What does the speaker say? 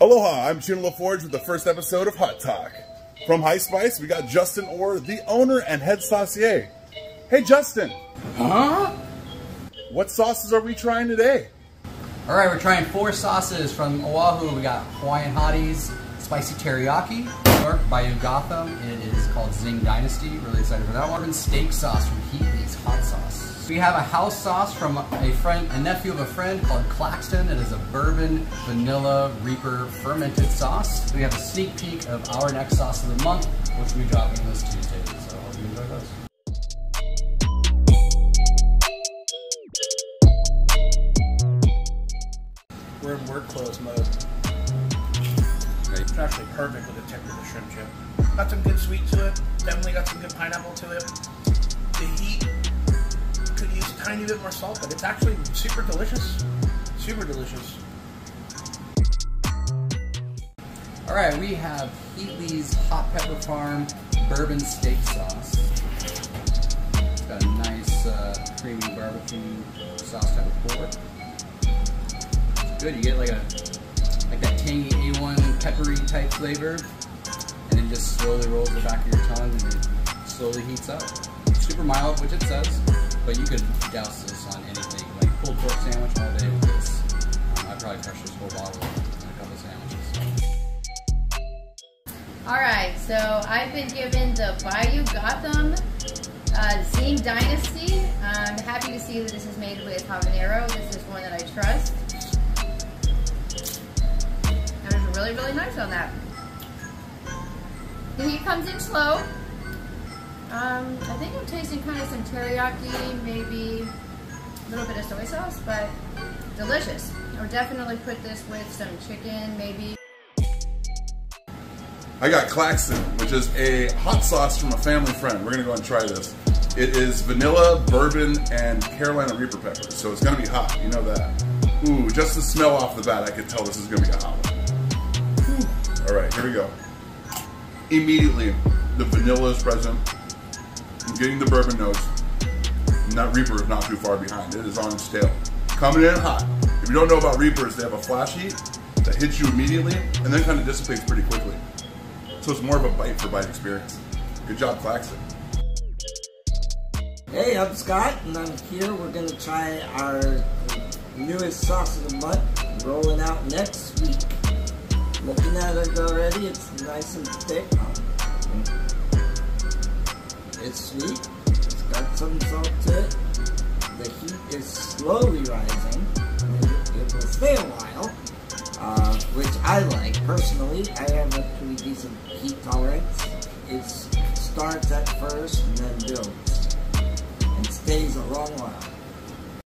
Aloha, I'm Gino LaForge with the first episode of Hawt Talk. From High Spice, we got Justin Orr, the owner and head saucier. Hey Justin, Huh? what sauces are we trying today? All right, we're trying four sauces from Oahu. We got Hawaiian Hotties, Spicy Teriyaki, New York, Bayou Gotham. It is called Zing Dynasty. Really excited for that one. And steak sauce from Heatley's Hot Sauce. We have a house sauce from a friend, a nephew of a friend called Claxton. It is a bourbon, vanilla, reaper, fermented sauce. We have a sneak peek of our next sauce of the month, which will be dropping this Tuesday. So hope you enjoy those. We're in work clothes mode. It's actually perfect with the texture of the shrimp chip. Got some good sweet to it. Definitely got some good pineapple to it. The heat tiny bit more salt, but it's actually super delicious. Super delicious. All right, we have Heatley's Hot Pepper Farm Bourbon Steak Sauce. It's got a nice uh, creamy barbecue sauce type of pour. It's good. You get like a like that tangy A1 peppery type flavor, and then just slowly rolls the back of your tongue and it slowly heats up. Super mild, which it says, but you could douse this on anything, like pulled pork sandwich all day with this. Um, I'd probably crush this whole bottle in a couple sandwiches. All right, so I've been given the Bayou Gotham uh, Zing Dynasty. I'm happy to see that this is made with habanero. This is one that I trust. And it's really, really nice on that. Heat comes in slow. Um, I think I'm tasting kind of some teriyaki, maybe a little bit of soy sauce, but delicious. I would definitely put this with some chicken, maybe. I got Claxton, which is a hot sauce from a family friend. We're gonna go and try this. It is vanilla, bourbon, and Carolina Reaper pepper, so it's gonna be hot. You know that. Ooh, just the smell off the bat, I could tell this is gonna be a hot one. All right, here we go. Immediately, the vanilla is present. I'm getting the bourbon notes. That Reaper is not too far behind. It is on its tail. Coming in hot. If you don't know about Reapers, they have a flash heat that hits you immediately and then kind of dissipates pretty quickly. So it's more of a bite for bite experience. Good job, Claxton. Hey, I'm Scott, and I'm here. We're gonna try our newest sauce of the month, rolling out next week. Looking at it already, it's nice and thick. It's sweet. It's got some salt to it. The heat is slowly rising. It, will stay a while, uh, which I like personally. I have a pretty decent heat tolerance. It starts at first and then builds and stays a long while.